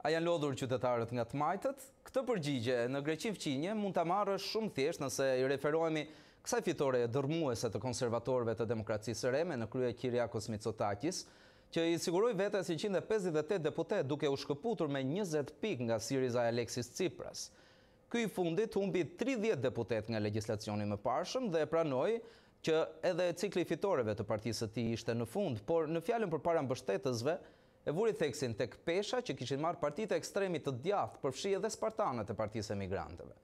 A janë lodhur qytetarët nga të majtët? Këtë përgjigje, në Greqinë fqinje, mund ta marrësh shumë thjeshtë nëse i referohemi kësaj fitoreje dërrmuese të konservatorëve të Demokracisë së Re me në krye Kyriakos Mitsotakis, që i siguroi vetes njëqind e pesëdhjetë e tetë deputetë duke u shkëputur me njëzet pikë nga Syriza e Alexis Tsipras. Ky i fundit humbi tridhjetë deputetë nga legjislacioni i mëparshëm dhe e pranoi që edhe cikli i fitoreve të partisë së tij ishte në fund, por në fjalën përpara mbështetësve, e vuri theksin tek pesha që kishin marrë partitë e ekstremit të djathtë, përfshi edhe spartanët e Partisë së Emigrantëve.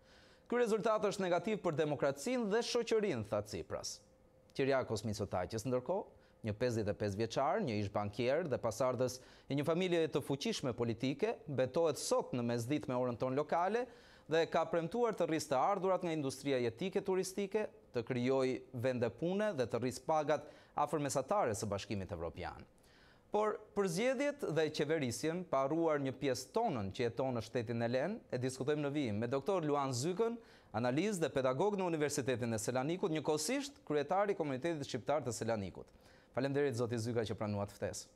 Ky rezultat është negativ për demokracinë dhe shoqërinë, tha Tsipras. Kyriakos Mitsotakis, ndërkohë, një pesëdhjetë e pesë vjeçar, një ish-bankier dhe pasardhës e një familjeje të fuqishme politike, betohet sot në mesditë me orën tonë lokale dhe ka premtuar të rrisë të ardhurat nga industria jetike turistike, të krijojë vende pune dhe të rrisë pagat afër mesatares së Bashkimit Evropian. Por, për zgjedhjet dhe qeverisjen, pa harruar një pjesë tonën që jeton në shtetin elen, e diskutojmë në vijim, me doktor Luan Zykën, analist dhe pedagog në Universitetin e Selanikut, njëkohësisht kryetar i Komunitetit Shqiptar të Selanikut. Faleminderit zoti Zyka që pranuat ftesën.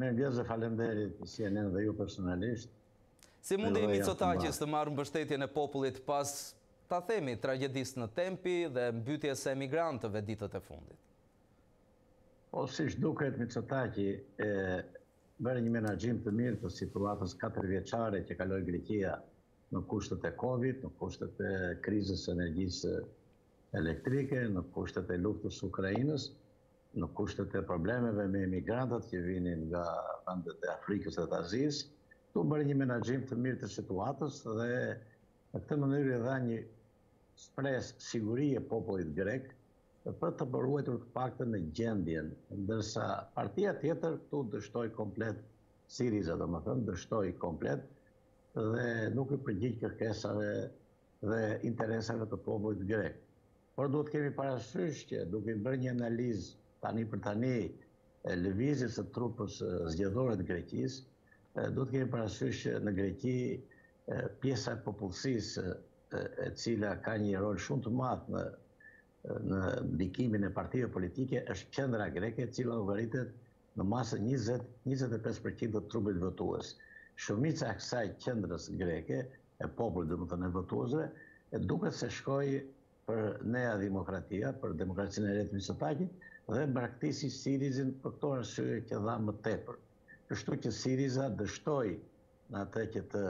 Mirëmëngjes dhe faleminderit CNN dhe ju personalisht. Si mundi Mitsotakis të marrë mbështetjen e popullit pas, ta themi, tragjedisë në Tempi dhe mbytjes së emigrantëve ditët e fundit? Po siç duket Mitsotaki bëri një menaxhim të mirë të situatës katërvjeçare që kaloi Greqia në kushtet e Covid, në kushtet e krizës së energjisë elektrike, në kushtet e luftës së Ukrainës, në kushtet e problemeve me emigrantët që vinin nga vendet e Afrikës dhe të Azisë. Këtu bëri një menaxhim të mirë të situatës dhe në këtë mënyrë i dha një shpresë sigurie popullit grek për të ruajtur të paktën në gjendjen, ndërsa partia tjetër këtu dështoi komplet, Syriza domethënë, dështoi komplet dhe nuk iu përgjigj kërkesave dhe interesave të popullit grek. Por duhet të kemi parasysh që duke bërë një analizë tani për tani lëvizjes së trupës zgjedhore të Greqisë, duhet të kemi parasysh që në Greqi pjesa e popullsisë e cila ka një rol shumë të madh në në ndikimin e partive politike është qendra greke e cila llogaritet në masën 20, 25 për qind të trupit votues. Shumica e kësaj qendrës greke, e popullit domethënë e votuesve, e duket se shkoi për Nea Dimokratia, për demokracinë e re të Mitsotakit dhe braktisi Sirizën për këto arsye që thamë më tepër. Kështu që Siriza dështoi në atë që të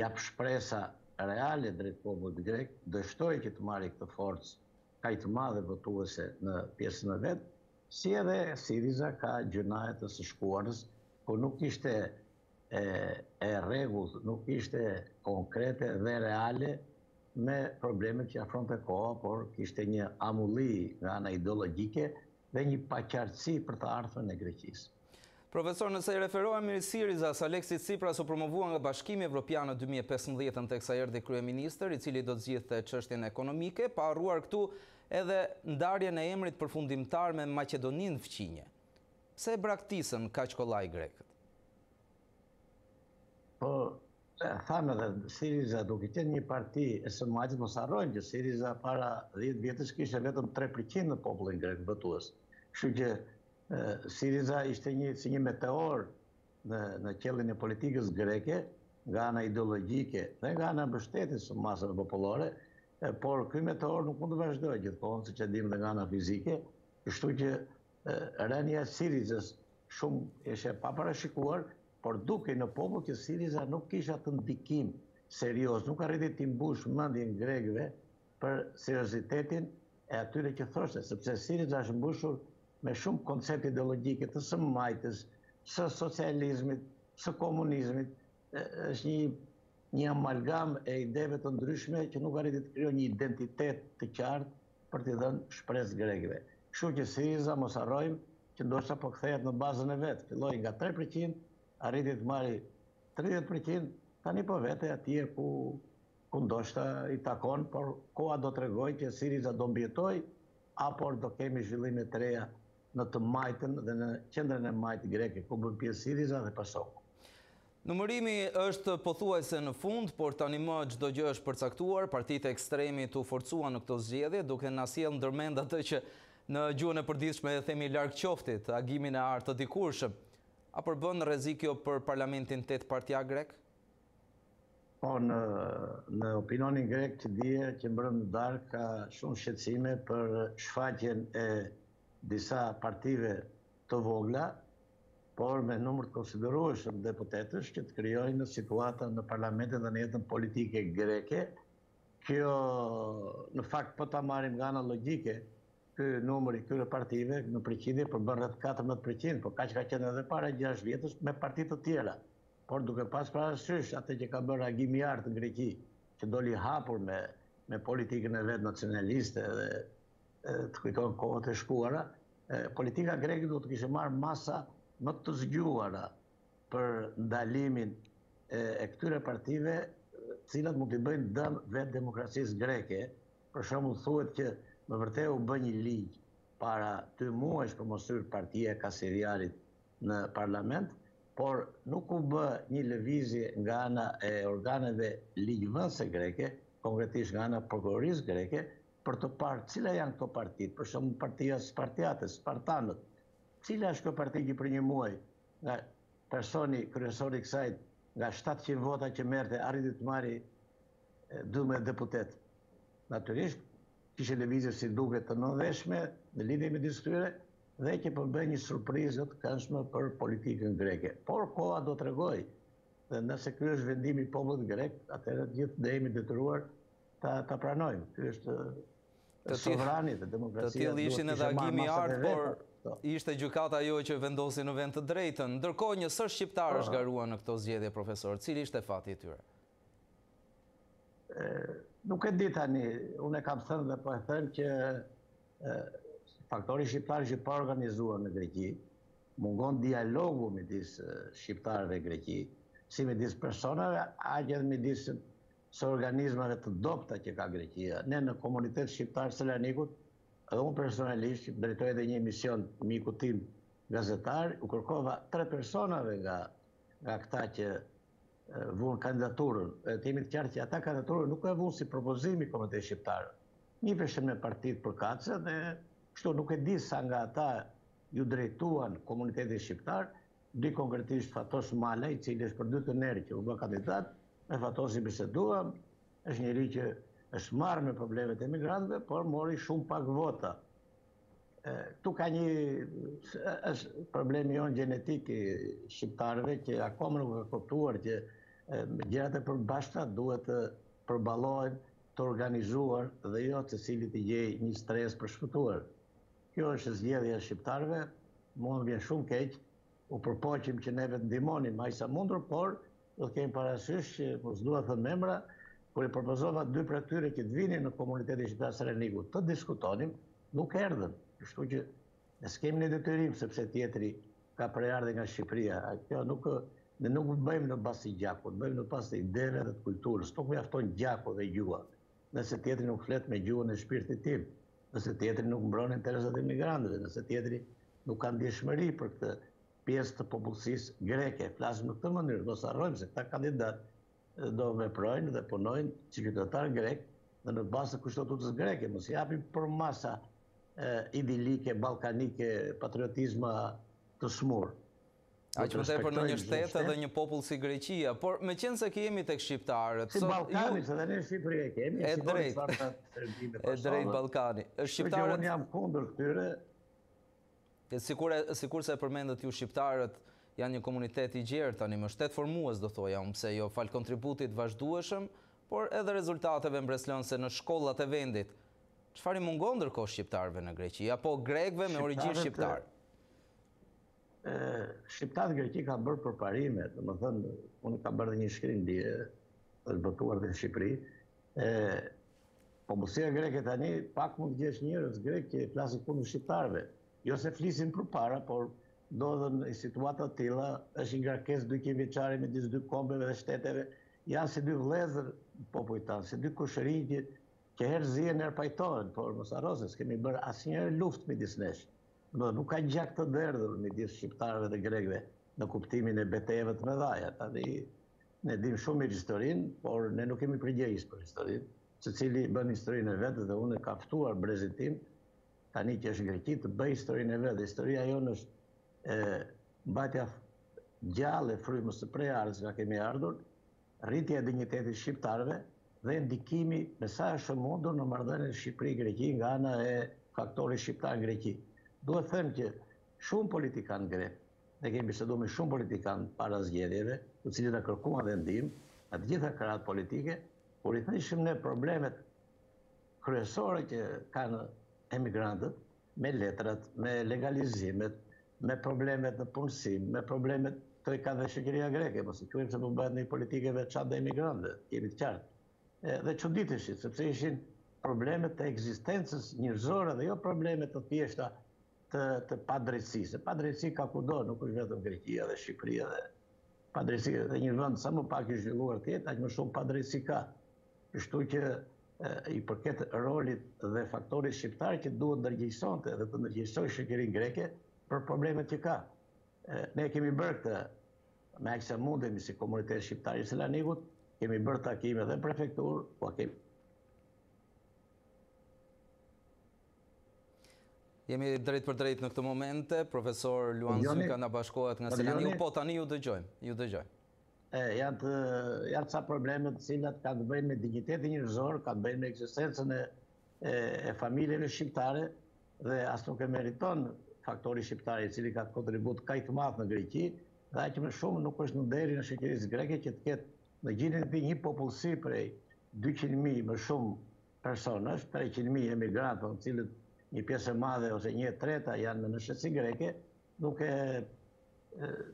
japë shpresa reale drejt popullit grek, dështoi që të marri këtë forcë kaq të madhe votuese në pjesën e vet, si edhe Siriza ka gjynahet e së shkuarës, ku nuk ishte e rregullt, nuk ishte konkrete dhe reale me problemet që afronte koha, por kishte një amulli nga ana ideologjike, dhe një paqartësi për të ardhmen e Greqisë. Profesor, nëse i referohemi Syrizas, Alexis Tsipras u promovua nga Bashkimi Evropian në dy mijë e pesëmbëdhjetën teksa erdhi kryeministër, i cili do të zgjidhte çështjen ekonomike, pa harruar këtu edhe ndarjen e emrit përfundimtar me Maqedoninë fqinje. Pse e braktisën kaq kollaj grekët? Po, Thamë edhe, Siriza duke qenë një parti e së majtës, mos harrojmë që Siriza para 10 vjetës kishte vetëm 3% në popullin grek votues. Kështu që Siriza ishte një, si një meteor në, në qiellin e politikës greke, nga ana ideologjike dhe nga ana mbështetjes së masave popullore, por ky meteor nuk mund të vazhdojë gjithë kohën, siç e dimë dhe nga ana fizike, kështu që rënia e Sirizës shumë ishte e paparashikuar, Por dukej në popull që Syriza nuk kishte atë ndikim serioz, nuk arriti t'i mbushë mendjen grekëve për seriozitetin e atyre që thoshte, sepse Syriza është mbushur me shumë koncepte ideologjike të së majtës, së socializmit, së komunizmit, është një një amalgamë e ideve të ndryshme që nuk arriti të krijojë një identitet të qartë për t'i dhënë shpresë grekëve. Kështu që Syriza mos harrojmë që ndoshta po kthehet në bazën e vet, filloi nga tre për qind, arriti të marri tridhjetë për qind, tani po vete atje ku ku ndoshta i takon, por koha do tregojë që Syriza do mbijetojë apo do kemi zhvillime të reja në të majtën dhe në qendrën e majtë greke, ku bën pjesë Syriza dhe PASOK-u. Numërimi është pothuajse në fund, por tanimë çdo gjë është përcaktuar, partitë e ekstremit u forcuan në këto zgjedhje, duke na sjellë ndërmend atë që në gjuhën e përditshme e themi largqoftit, agimin e artë të dikurshëm. A përbën rrezik kjo për parlamentin tetëpartiak grek? Po, në në opinionin grek të dielën, që mbrëmë në darkë ka shumë shqetësime për shfaqjen e disa partive të vogla, por me numër të konsiderueshëm deputetësh që të krijojnë situata në parlamentin dhe në jetën politike greke. Kjo në fakt po ta marrim nga ana logjike, ky numër i këtyre partive në përqindje përbën rreth 14%, por kaq ka qenë edhe para 6 vjetësh me parti të tjera. Por duke pas parasysh atë që ka bërë Agimi i Artë në Greqi, që doli hapur me me politikën e vet nacionaliste dhe të kujtojmë kohët e shkuara, politika greke do të kishte marrë masa më të zgjuara për ndalimin e këtyre partive të cilat mund të bëjnë dëm vetë demokracisë greke. Për shembull thuhet që me vërtet u bë një ligj para dy muajsh për mos hyrë partia e Kasidiarit në parlament, por nuk u bë një lëvizje nga ana e organeve ligjvënëse greke, konkretisht nga ana e prokurorisë greke, për të parë cilat janë këto parti, për shembull partia Spartiate, Spartanët, cila është kjo parti që për një muaj nga personi kryesor i kësaj nga 700 vota që merrte arriti të marrë 12 deputetë. Naturisht, kishte lëvizje si duket të nëndheshme në lidhje midis tyre dhe që përbën po një surprizë të këndshme për politikën greke. Por, koha do tregojë dhe nëse ky është vendimi i popullit grek, atëherë të gjithë ne jemi të detyruar ta pranojmë. Ky është sovrani dhe demokracia. Të tillë ishin edhe Agimi i Artë, por po ishte gjykata ajo që vendosi në vend të drejtën. Ndërkohë një sërë shqiptarësh po garuan në këto zgjedhje, profesor. Cili ishte fati i tyre? Nuk e di tani, unë e kam thënë dhe po e them që faktori shqiptar qe i paorganizuar në Greqi, mungon dialogu midis shqiptarëve në Greqi, si midis personave, edhe midis së organizmave të dobëta që ka Greqia. Ne në komunitetin shqiptar të Selanikut, edhe unë personalisht, që drejtoj edhe një emision me mikun tim gazetar, u kërkova tre personave nga nga këta që vunë kandidaturën, dhe të jemi të qartë që ata kandidaturën nuk e vunë si propozim i komunitetit shqiptar. Një pjesë ishin me partitë përkatëse dhe kështu nuk e di sa nga ata iu drejtuan komunitetit shqiptar, Di konkretisht Fatos Malaj, i cili është për dytën herë që u bë kandidat, me Fatosin biseduan, është njeri që është marrë me problemet e migrantëve, por mori shumë pak vota. Këtu ka një është problemi ynë gjenetik i shqiptarëve që akoma nuk ka kuptuar që gjërat e përbashkëta duhet të përballohen të organizuar dhe jo secili të gjejë një strehë për të shpëtuar. Kjo është zgjedhja e shqiptarëve, mua më vjen shumë keq, u përpoqim që neve të ndihmonim aq sa mundëm, por duhet të kemi parasysh që mos dua të them emra, kur i propozova dy prej tyre që të vinin në komunitetin shqiptar të Selanikut, të diskutonin, nuk erdhën. Kështu që ne s'kemi një detyrim sepse tjetri ka prejardhje nga Shqipëria. Kjo nuk ne nuk bëjmë në bazë të gjakut, bëjmë në bazë të ideve dhe të kulturës, nuk mjafton gjaku dhe gjuha. nëse tjetri nuk flet me gjuhën e shpirtit tim, nëse tjetri nuk mbron interesat e emigrantëve, nëse tjetri nuk ka ndjeshmëri për këtë pjesë të popullsisë greke. Flasim në këtë mënyrë, mos harrojmë se këta kandidatë do veprojnë dhe punojnë si qytetarë grekë dhe në bazë të kushtetutës greke, mos i japim përmasa idilike, ballkanike, patriotizma të sëmurë. Aq më tepër në një shtet dhe një popull si Greqia, por meqenëse jemi tek shqiptarët... Si Ballkani, se dhe në Shqipëri e kemi, e drejtë, e drejtë Ballkani. Shqiptarët... Unë jam kundër këtyre... Sikurse e përmendët ju, shqiptarët janë një komunitet i gjerë tanimë shtetformues do thoja, pse jo falë kontributit të vazhdueshëm, por edhe rezultateve mbresëlënëse në shkollat e vendit, çfarë i mungon ndërkohë shqiptarëve në Greqi apo grekëve me origjinë shqiptare? Shqiptarët në Greqi kanë bërë përparime, domethënë, unë kam bërë dhe një shkrim dhe është botuar dhe në Shqipëri, por në shoqërinë greke tani, pak mund të gjesh njerëz grekë që flasin kundër shqiptarëve, jo se flisnin përpara, por do dhe në situata të tila, është një ngatërresë dymijëvjeçare midis dy kombeve dhe shteteve, janë si dy vëllezër, po, po janë, si dy kushërinj, që herë zihen, herë pajtohen, por mos harro se s'kemi bërë asnjëherë luftë midis nesh, Domethënë nuk ka gjak të derdhur midis shqiptarëve dhe grekëve në kuptimin e betejave të mëdha. Tani ne dimë shumë mirë historinë, por ne nuk kemi përgjegjësi për historinë. Secili bën historinë e vet dhe unë kam ftuar brezin tim tani që është në Greqi të bëjë historinë e vet. Dhe historia jonë është mbajtja gjallë e frymës së prejardhjes nga kemi ardhur rritja e dinjitetit të shqiptarëve dhe ndikimi me sa është mundur në marrëdhëniet Shqipëri-Greqi nga ana e faktorit shqiptar në Greqi. Duhet thënë që shumë politikanë grekë, ne kemi biseduar me shumë politikanë para zgjedhjeve, të cilët na kërkuan dhe ndihmë nga të gjitha krahët politike, kur i thoshim ne problemet kryesore që kanë emigrantët, me letrat, me legalizimet, me problemet në punësim, me problemet që i ka dhe shoqëria greke, mos i quajmë se po bëhet një politikë e veçantë ndaj emigrantëve, jemi të qartë. Dhe çuditeshin, sepse ishin probleme të ekzistencës njerëzore dhe jo probleme të thjeshta të padrejtësisë, se padrejtësi ka kudo, nuk është vetëm Greqia dhe Shqipëria me padrejtësi dhe një vend, sa më pak i zhvilluar të jetë, aq më shumë padrejtësi ka. Kështu që i përket rolit dhe faktorit shqiptar që duhet të ndërgjegjësohet dhe të ndërgjegjësojë shoqërinë greke për problemet që ka. Ne e kemi bërë këtë me aq sa mundemi si komunitet shqiptar i Selanikut, kemi bërë takime në prefekturë, po kemi Jemi drejtpërdrejt në këto momente, profesor Luan Zyka na bashkohet nga Selaniku, po tani ju dëgjojmë, ju dëgjojmë. Janë disa probleme të cilat kanë të bëjnë me dinjitetin njerëzor, kanë të bëjnë me ekzistencën e familjeve shqiptare dhe as nuk e meriton faktori shqiptare i cili ka një kontribut kaq të madh në Greqi dhe aq më shumë nuk është në nderin e shoqërisë greke që të ketë në gjirin e tij një popullsi prej 200.000 më shumë personash, 300.000 emigrantë, të cilët një pjesë e madhe ose një e treta janë me nënshtetësi greke, nuk e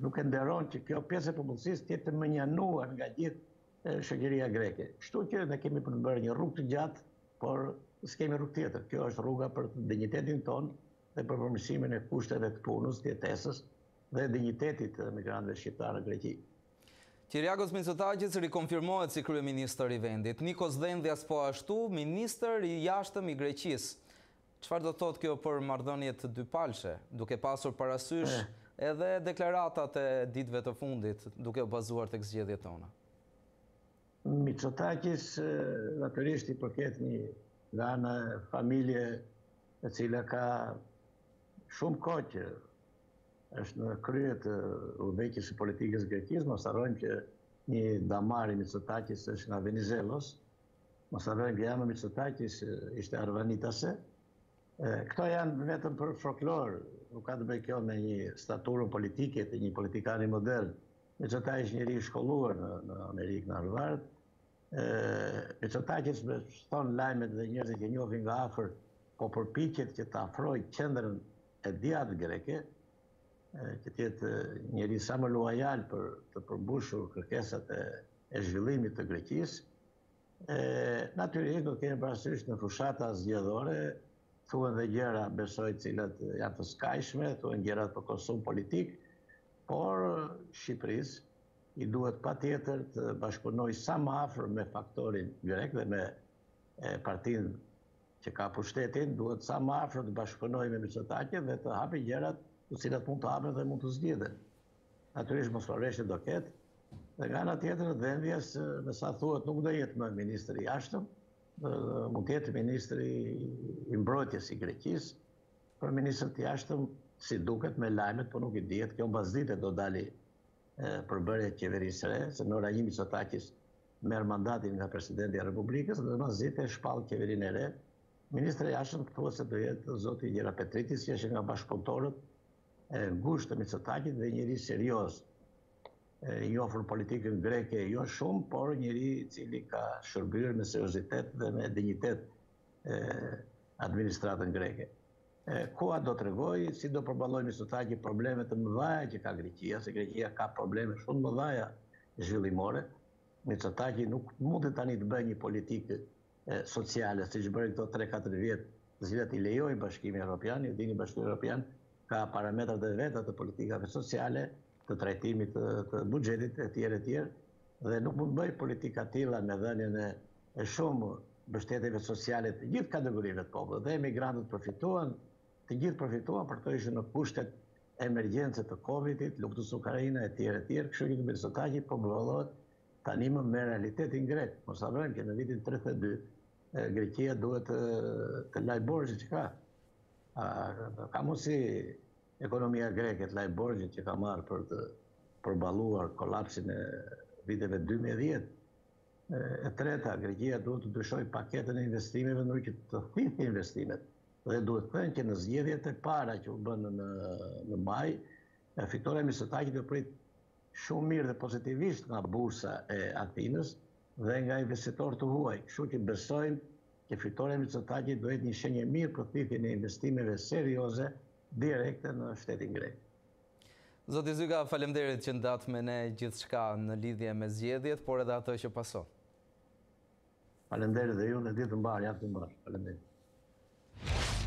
nuk e nderon që kjo pjesë e popullsisë të jetë e mënjanuar nga gjithë shoqëria greke. Kështu që ne kemi për të bërë një rrugë të gjatë, por s'kemi rrugë tjetër. Kjo është rruga për dinjitetin tonë dhe për përmirësimin e kushteve të punës, të jetesës dhe dinjitetit të emigrantëve shqiptarë në Greqi. Kyriakos Mitsotakis rikonfirmohet si kryeministër i vendit. Nikos Dhendhias po ashtu, ministër i jashtëm i Greqisë. Çfarë do të thotë kjo për marrëdhëniet dypalëshe, duke pasur parasysh edhe deklaratat e ditëve të fundit, duke u bazuar tek zgjedhjet tona? Mitsotakis natyrisht i përket nga ana, një familje e cila ka shumë kohë që është në krye të udhëheqjes së politikës së Greqisë, mos harrojmë që një damar i Mitsotakis është nga Venizelos, Mos harrojmë që e ëma e Mitsotakis ishte arvanitase. Këto janë vetëm për folklor, nuk ka të bëjë kjo me një staturën politike të një politikani modern. Mitsotakis është njeri i shkolluar në, në Amerikë, në Harvard. Mitsotakis me ç'thonë lajmet dhe njerëzit që e njohin nga afër, po përpiqet që të afrojë qendrën e djathtë greke, që të jetë njeri sa më luajal për të përmbushur kërkesat e, e zhvillimit të Greqisë. Natyrisht do të kemi parasysh në fushata zgjedhore, thuhen dhe gjëra, besoj, të cilat janë të skajshme, thuhen gjëra për konsum politik, por Shqipërisë i duhet patjetër të bashkëpunojë sa më afër me faktorin grek dhe me partinë që ka pushtetin, duhet sa më afër të bashkëpunojë me Mitsotakis dhe të hapi gjëra të cilat mund të hapen dhe mund të zgjidhen. Natyrisht mosmarrëveshje do ketë, dhe nga ana tjetër Dhendhias me sa thuhet nuk do jetë më ministër i jashtëm, mund të jetë ministri i mbrojtjes i Greqisë, për ministër të jashtëm siç duket me lajmet, po nuk i dihet, kjo mbasdite do dali përbërja e qeverisë së re, se në orën një Mitsotakis merr mandatin nga presidentja e Republikës dhe mbasdite shpall qeverinë e re. Ministër i jashtëm thuhet se do jetë zoti Gjerapetritis, që është nga bashkëpunëtorët Ngushtë të Mitsotakit dhe njeri serioz. E njoh politikën greke jo shumë, por njeri i cili ka shërbyer me seriozitet dhe me dinjitet administratën greke. Koha do të tregojë si do përballojë Mitsotaki problemet e mëdhaja që ka Greqia, se Greqia ka probleme shumë mëdhaja zhvillimore. Mitsotaki nuk mund tani të bëjë një politikë sociale, siç bëri këto tre katër vjet, të cilat i lejoi Bashkimi Evropian, ju dini Bashkimi Evropian ka parametrat e veta të politikave sociale, të trajtimit të buxhetit e tjerë e tjerë, dhe nuk mund të bëjë politika të tilla me dhënien e shumë mbështetjeve sociale për të gjithë kategorive të popullit. Dhe emigrantët përfituan, të gjithë përfituan por ishin në kushtet e emergjencës të Covidit, luftës Ukraina e tjerë tjerë, kështu që tani Mitsotaki përballet Tani më me realitetin grek, mos harrojmë që në vitin 32 Greqia duhet të, të lajë borxhin që ka. A ka mundësi ekonomia greke të lajë borxhin që ka marrë për të përballuar kolapsin e viteve 2010. E treta, Greqia duhet të lëshojë paketën e investimeve në që të thithë investimet. Dhe duhet thënë që në zgjedhjet e para që u bënë në, në maj, fitorja e Mitsotakit u prit shumë mirë dhe pozitivisht nga Bursa e Athinës dhe nga investitorë të huaj, kështu që besojmë që fitorja e Mitsotakit do jetë një shenjë e mirë për thithjen e investimeve serioze direkte në shtetin grek. Zoti Zyka, faleminderit që ndatë me ne gjithçka në lidhje me zgjedhjet, por edhe atë që pason. Faleminderit dhe ju, një ditë të mbarë, javë të mbarë. Faleminderit.